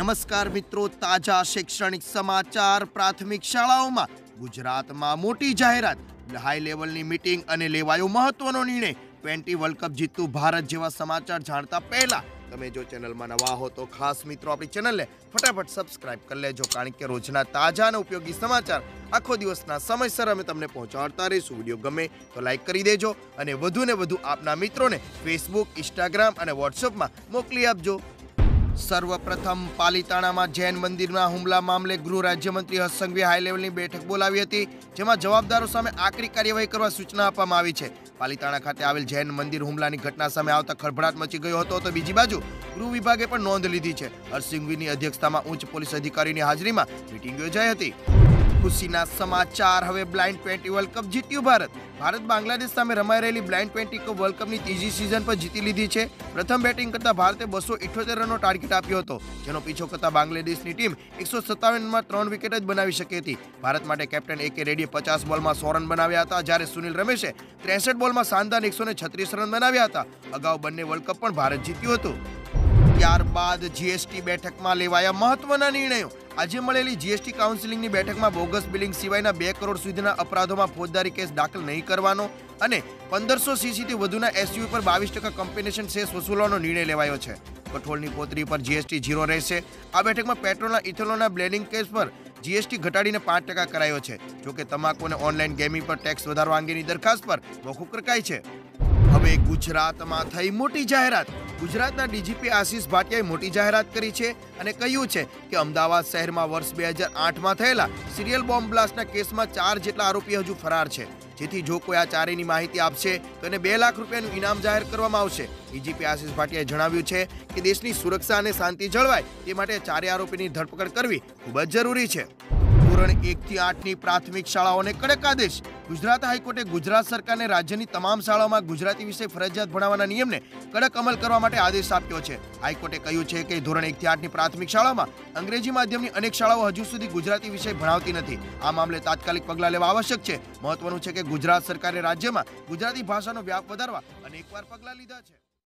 નમસ્કાર મિત્રો તાજા શૈક્ષણિક સમાચાર પ્રાથમિક શાળાઓમાં ગુજરાતમાં મોટી જાહેરાત હાઈ લેવલની મીટિંગ અને લેવાયો મહત્વનો નિર્ણય ટ્વેન્ટી વર્લ્ડ કપ જીતતું ભારત જેવા સમાચાર જાણતા પહેલા તમે જો ચેનલમાં નવા હો તો ખાસ મિત્રો આપણી ચેનલને ફટાફટ સબસ્ક્રાઇબ કરી લેજો કારણ કે રોજના તાજા અને ઉપયોગી સમાચાર આખો દિવસના સમયસર અમે તમને પહોંચાડતા રહીશું વિડીયો ગમે તો લાઈક કરી દેજો અને વધુ ને વધુ આપના મિત્રોને ફેસબુક ઇન્સ્ટાગ્રામ અને વોટ્સઅપમાં મોકલી આપજો સર્વપ્રથમ પાલિતાણામાં જૈન મંદિરના હુમલા મામલે ગૃહ રાજ્યમંત્રી હર્ષ સંઘવીએ હાઈ લેવલની બેઠક બોલાવી હતી, જેમાં જવાબદારો સામે આકરી કાર્યવાહી કરવા સૂચના આપવામાં આવી છે. પાલિતાણા ખાતે આવેલ જૈન મંદિર હુમલાની ઘટના સામે આવતા ખળભળાટ મચી ગયો હતો, તો બીજી બાજુ ગૃહ વિભાગે પણ નોંધ લીધી છે. હર્ષ અધ્યક્ષતામાં ઉચ્ચ પોલીસ અધિકારીની હાજરીમાં મિટિંગ યોજાઈ હતી. ખુશીના સમાચાર હવે બ્લાઇન્ડ ટ્વેન્ટી વર્લ્ડ કપ જીત્યું ભારત ભારત બાંગ્લાદેશ સામે રમાઈ રહેલી બ્લાઇન્ડ ટ્વેન્ટી કપ વર્લ્ડ કપની ત્રીજી સિઝન પર જીતી લીધી છે પ્રથમ બેટિંગ કરતા ભારતે બસો ઇઠ્યોતેર રનનો ટાર્ગેટ આપ્યો હતો જેનો પીછો કરતા બાંગ્લાદેશની ટીમ એકસો સત્તાવનમાં ત્રણ વિકેટ જ બનાવી શકી હતી ભારત માટે કેપ્ટન એ કે રેડ્ડીએ પચાસ બોલમાં સો રન બનાવ્યા હતા જ્યારે સુનિલ રમેશે ત્રેસઠ બોલમાં શાનદાર એકસો ને છત્રીસ રન બનાવ્યા હતા અગાઉ બંને વર્લ્ડ કપ પણ ભારત જીત્યું હતું ત્યારબાદ જીએસટી બેઠકમાં લેવાયા મહત્વના નિર્ણયો આજે મળેલી જીએસટી કાઉન્સિલિંગની બેઠકમાં બોગસ બિલિંગ સિવાયના બે કરોડ સુધીના અપરાધોમાં ફોજદારી કેસ દાખલ નહીં કરવાનો અને પંદરસો સીસીથી વધુના એસયુ પર બાવીસ ટકા કમ્પેનેશન સેસ વસૂલવાનો નિર્ણય લેવાયો છે કઠોળની પોતરી પર જીએસટી ઝીરો રહેશે આ બેઠકમાં પેટ્રોલના ઇથેનોલના બ્લેન્ડિંગ કેસ પર જીએસટી ઘટાડીને પાંચ ટકા કરાયો છે જોકે તમાકુ અને ઓનલાઈન ગેમિંગ પર ટેક્સ વધારવા અંગેની દરખાસ્ત પર મોકૂફ રખાઈ છે હવે ગુજરાતમાં થઈ મોટી જાહેરાત ગુજરાતના ડીજીપી આશીષ ભાટિયાએ મોટી જાહેરાત કરી છે અને કહ્યું છે કે અમદાવાદ શહેરમાં વર્ષ બે હજાર આઠમાં થયેલા સિરિયલ બોમ્બ બ્લાસ્ટના કેસમાં ચાર જેટલા આરોપી હજુ ફરાર છે જેથી જો કોઈ આ ચારેયની માહિતી આપશે તો એને બે લાખ રૂપિયાનું ઇનામ જાહેર કરવામાં આવશે ડીજીપી આશીષ ભાટિયાએ જણાવ્યું છે કે દેશની સુરક્ષા અને શાંતિ જળવાય તે માટે ચારે આરોપીની ધરપકડ કરવી ખૂબ જ જરૂરી છે ધોરણ એકથી આઠની પ્રાથમિક શાળાઓને કડક આદેશ. ગુજરાત હાઈકોર્ટે ગુજરાત સરકારને રાજ્યની તમામ શાળાઓમાં ગુજરાતી વિષય ફરજિયાત ભણાવવાના નિયમને કડક અમલ કરવા માટે આદેશ આપ્યો છે. હાઈકોર્ટે કહ્યું છે કે ધોરણ એકથી આઠની પ્રાથમિક શાળામાં અંગ્રેજી માધ્યમની અનેક શાળાઓ હજુ સુધી ગુજરાતી વિષય ભણાવતી નથી. આ મામલે તાત્કાલિક પગલાં લેવા આવશ્યક છે. મહત્વનું છે કે ગુજરાત સરકારે રાજ્યમાં ગુજરાતી ભાષાનો વ્યાપ વધારવા અનેકવાર પગલાં લીધા છે.